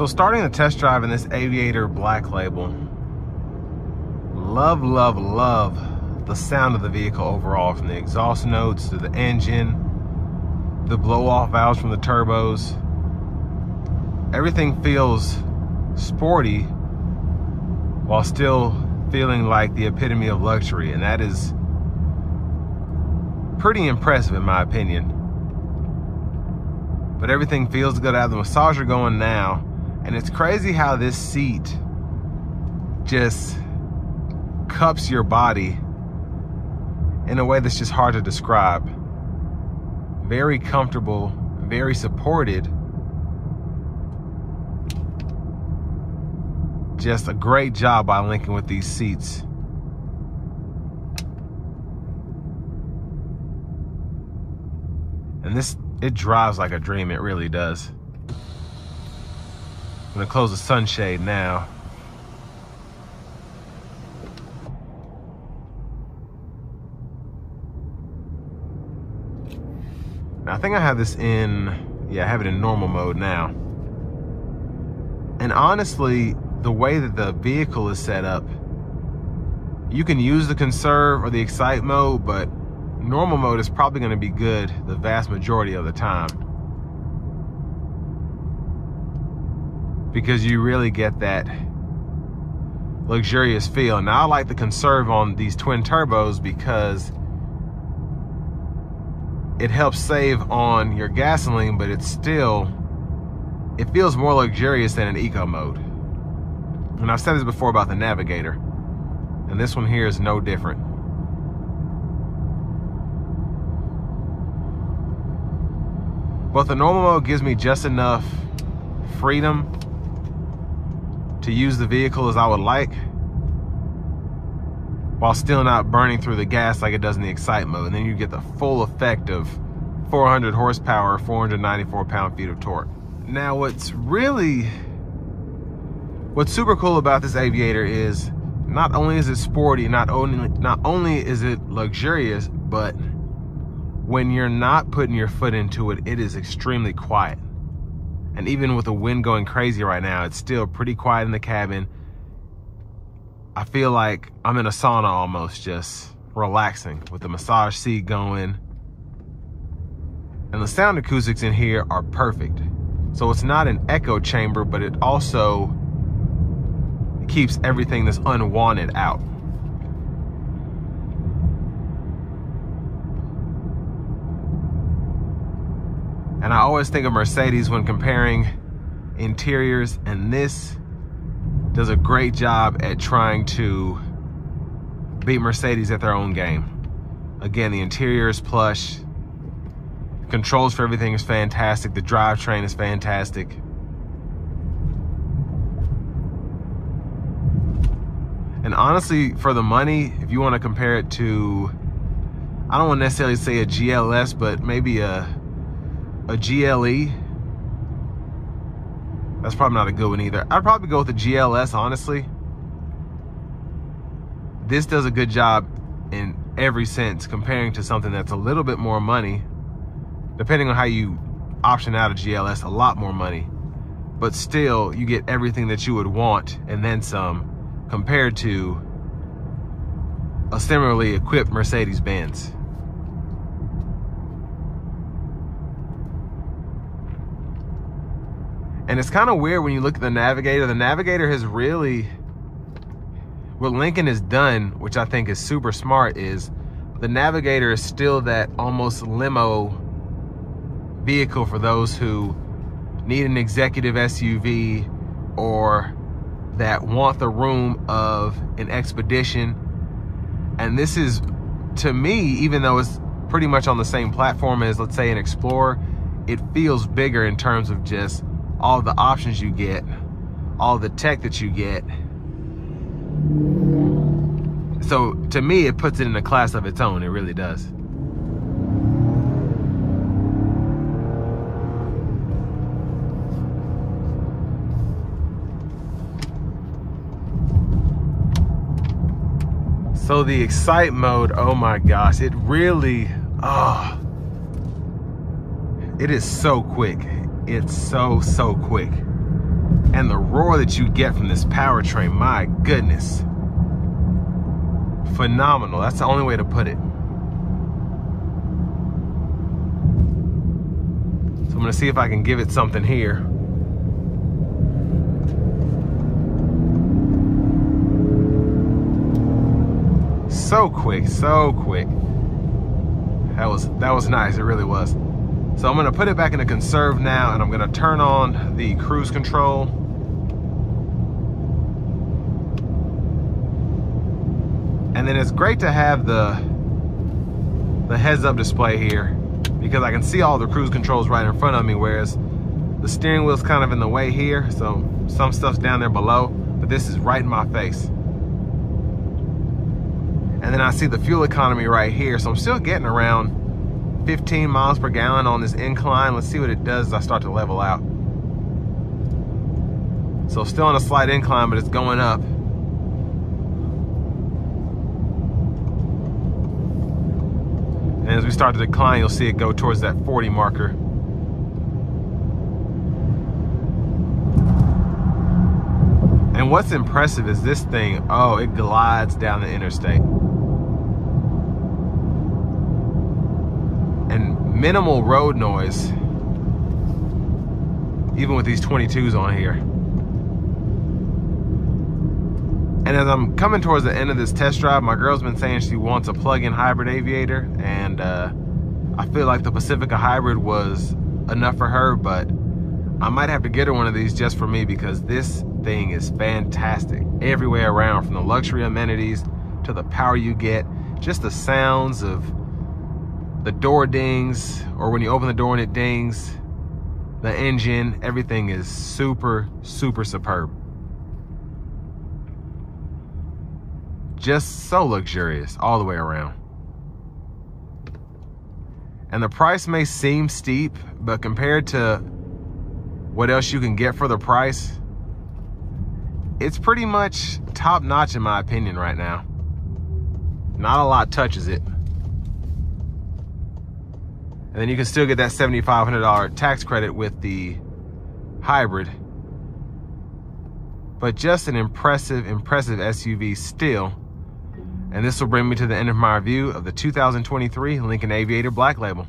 So starting the test drive in this Aviator Black Label, love, love, love the sound of the vehicle overall, from the exhaust notes to the engine, the blow-off valves from the turbos. Everything feels sporty while still feeling like the epitome of luxury, and that is pretty impressive in my opinion. But everything feels good. I have the massager going now, and it's crazy how this seat just cups your body in a way that's just hard to describe. Very comfortable, very supported. Just a great job by Lincoln with these seats. And this, it drives like a dream, it really does. I'm gonna close the sunshade now. Now, I think I have this in, yeah, I have it in normal mode now. And honestly, the way that the vehicle is set up, you can use the conserve or the excite mode, but normal mode is probably gonna be good the vast majority of the time. Because you really get that luxurious feel. Now I like the conserve on these twin turbos because it helps save on your gasoline, but it's still, it feels more luxurious than an eco mode. And I've said this before about the Navigator, and this one here is no different. But the normal mode gives me just enough freedom to use the vehicle as I would like while still not burning through the gas like it does in the excite mode. And then you get the full effect of 400 horsepower, 494 pound-feet of torque. Now what's really, what's super cool about this Aviator is not only is it sporty, not only, not only is it luxurious, but when you're not putting your foot into it, it is extremely quiet. And even with the wind going crazy right now, it's still pretty quiet in the cabin I feel like I'm in a sauna almost, just relaxing with the massage seat going. And the sound acoustics in here are perfect. So it's not an echo chamber, but it also keeps everything that's unwanted out. And I always think of Mercedes when comparing interiors, and this does a great job at trying to beat Mercedes at their own game. Again, the interior is plush. Controls for everything is fantastic. The drivetrain is fantastic. And honestly, for the money, if you want to compare it to, I don't want to necessarily say a GLS, but maybe a, a GLE, that's probably not a good one either. I'd probably go with the GLS, honestly. This does a good job in every sense comparing to something that's a little bit more money. Depending on how you option out a GLS, a lot more money. But still, you get everything that you would want and then some compared to a similarly equipped Mercedes-Benz. And it's kind of weird when you look at the Navigator. The Navigator has really, what Lincoln has done, which I think is super smart, is the Navigator is still that almost limo vehicle for those who need an executive SUV or that want the room of an Expedition. And this is, to me, even though it's pretty much on the same platform as, let's say, an Explorer, it feels bigger in terms of just all the options you get, all the tech that you get. So to me, it puts it in a class of its own. It really does. So the excite mode, oh my gosh, it really, oh, it is so quick it's so, so quick. And the roar that you get from this powertrain, my goodness. Phenomenal. That's the only way to put it. So I'm gonna see if I can give it something here. So quick, so quick. That was that was nice, it really was. So I'm gonna put it back in the conserve now and I'm gonna turn on the cruise control. And then it's great to have the, the heads up display here because I can see all the cruise controls right in front of me, whereas the steering wheel's kind of in the way here. So some stuff's down there below, but this is right in my face. And then I see the fuel economy right here. So I'm still getting around 15 miles per gallon on this incline. Let's see what it does as I start to level out. So still on a slight incline, but it's going up. And as we start to decline, you'll see it go towards that 40 marker. And what's impressive is this thing, oh, it glides down the interstate. And minimal road noise, even with these 22s on here. And as I'm coming towards the end of this test drive, my girl's been saying she wants a plug-in hybrid aviator, and uh, I feel like the Pacifica hybrid was enough for her, but I might have to get her one of these just for me because this thing is fantastic everywhere around, from the luxury amenities to the power you get, just the sounds of the door dings, or when you open the door and it dings, the engine, everything is super, super superb. just so luxurious all the way around. And the price may seem steep, but compared to what else you can get for the price, it's pretty much top notch in my opinion right now. Not a lot touches it. And then you can still get that $7,500 tax credit with the hybrid. But just an impressive, impressive SUV still. And this will bring me to the end of my review of the 2023 Lincoln Aviator Black Label.